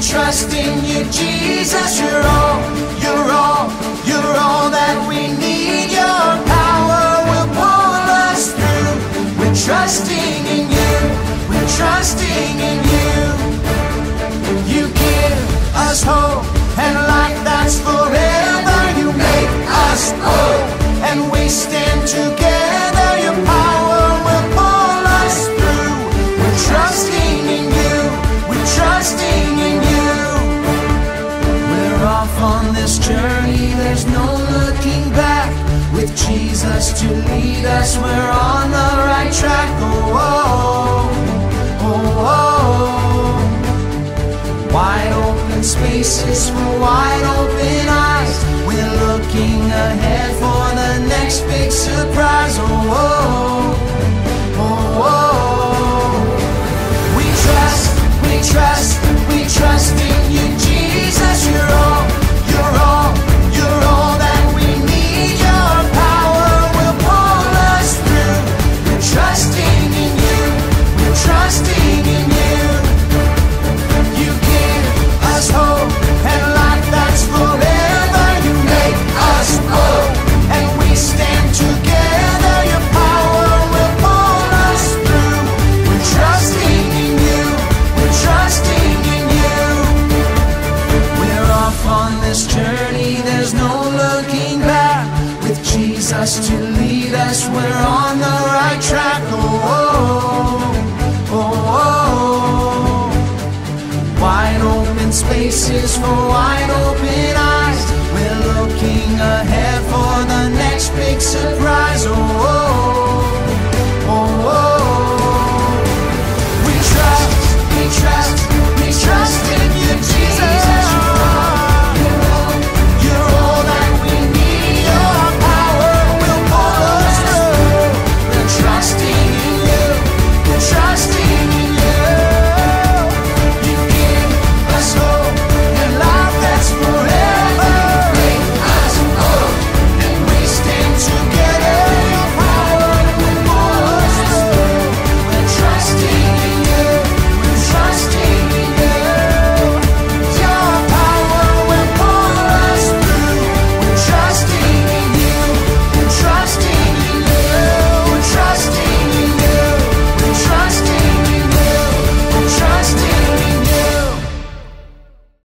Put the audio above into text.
trust in you, Jesus. You're all, you're all, you're all that we need. Your power will pull us through. We're trusting in you. We're trusting in you. You give us hope and life that's forever. You make us whole, and we stand together. On this journey. There's no looking back. With Jesus to lead us, we're on the right track. Oh, oh, oh, oh. oh. Wide open spaces for wide open eyes. We're looking ahead for the next big surprise. Jesus to lead us, we're on the right track. Oh, oh, oh, oh. oh. Wide open spaces for wide